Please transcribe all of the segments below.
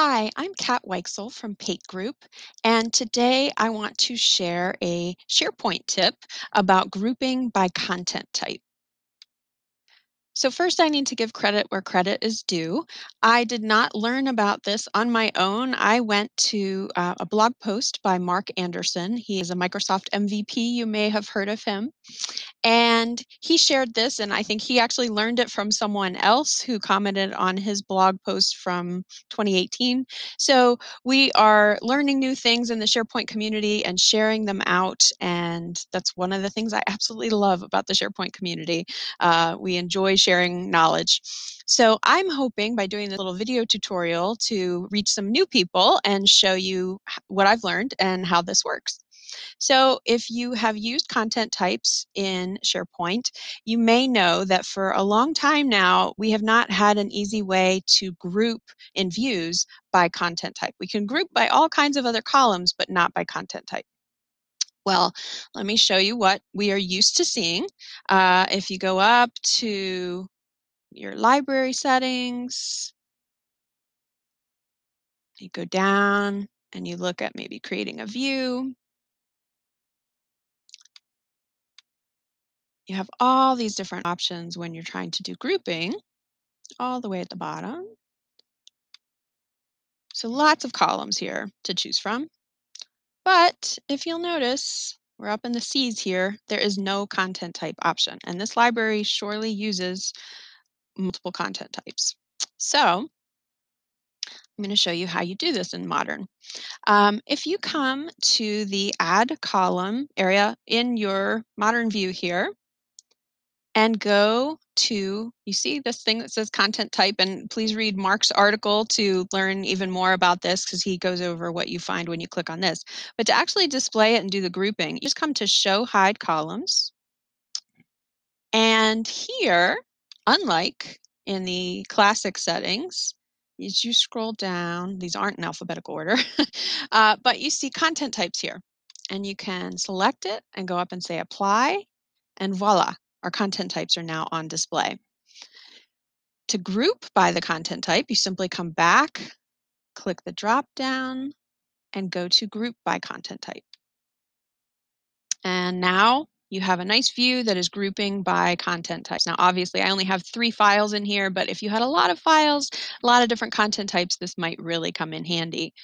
Hi, I'm Kat Weixel from PAIT Group, and today I want to share a SharePoint tip about grouping by content type. So first I need to give credit where credit is due. I did not learn about this on my own. I went to uh, a blog post by Marc Anderson. He is a Microsoft MVP. You may have heard of him. And he shared this, and I think he actually learned it from someone else who commented on his blog post from 2018. So we are learning new things in the SharePoint community and sharing them out. And that's one of the things I absolutely love about the SharePoint community. Uh, we enjoy sharing knowledge. So I'm hoping by doing this little video tutorial to reach some new people and show you what I've learned and how this works. So if you have used content types in SharePoint, you may know that for a long time now, we have not had an easy way to group in views by content type. We can group by all kinds of other columns, but not by content type. Well, let me show you what we are used to seeing. Uh, if you go up to your library settings, you go down and you look at maybe creating a view. you have all these different options when you're trying to do grouping all the way at the bottom. So lots of columns here to choose from. But if you'll notice, we're up in the C's here, there is no content type option. And this library surely uses multiple content types. So I'm going to show you how you do this in Modern. Um, if you come to the Add Column area in your Modern view here, and go to, you see this thing that says content type, and please read Marc's article to learn even more about this because he goes over what you find when you click on this. But to actually display it and do the grouping, you just come to show hide columns. And here, unlike in the classic settings, as you scroll down, these aren't in alphabetical order, uh, but you see content types here. And you can select it and go up and say apply, and voila, our content types are now on display. To group by the content type, you simply come back, click the drop down, and go to group by content type. And now you have a nice view that is grouping by content types. Now, obviously, I only have three files in here, but if you had a lot of files, a lot of different content types, this might really come in handy.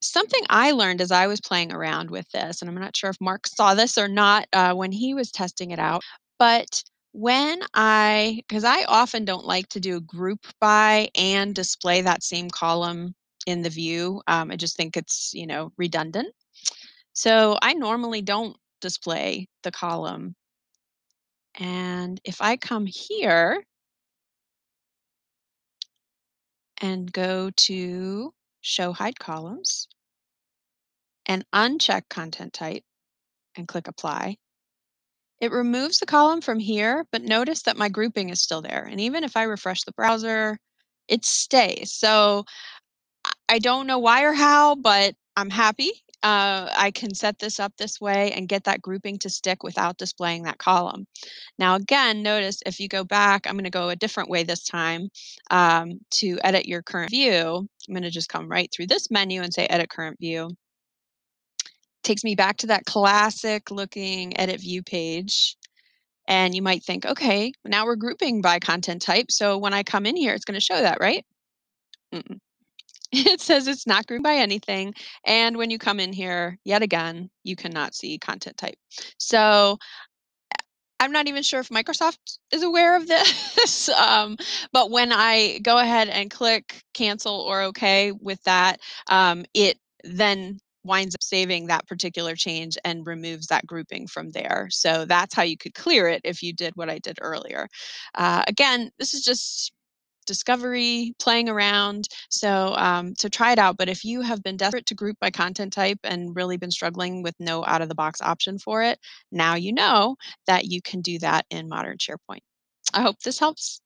Something I learned as I was playing around with this, and I'm not sure if Marc saw this or not uh, when he was testing it out, but when I, because I often don't like to do a group by and display that same column in the view. Um, I just think it's, you know, redundant. So I normally don't display the column. And if I come here and go to show hide columns and uncheck content type and click apply, it removes the column from here, but notice that my grouping is still there. And even if I refresh the browser, it stays. So I don't know why or how, but I'm happy. Uh, I can set this up this way and get that grouping to stick without displaying that column. Now, again, notice if you go back, I'm going to go a different way this time um, to edit your current view. I'm going to just come right through this menu and say edit current view takes me back to that classic looking edit view page. And you might think, okay, now we're grouping by content type. So when I come in here, it's going to show that, right? Mm -mm. It says it's not grouped by anything. And when you come in here, yet again, you cannot see content type. So I'm not even sure if Microsoft is aware of this, um, but when I go ahead and click cancel or OK with that, um, it then winds up saving that particular change and removes that grouping from there. So that's how you could clear it if you did what I did earlier. Uh, again, this is just discovery, playing around. So um, so try it out. But if you have been desperate to group by content type and really been struggling with no out of the box option for it, now you know that you can do that in modern SharePoint. I hope this helps.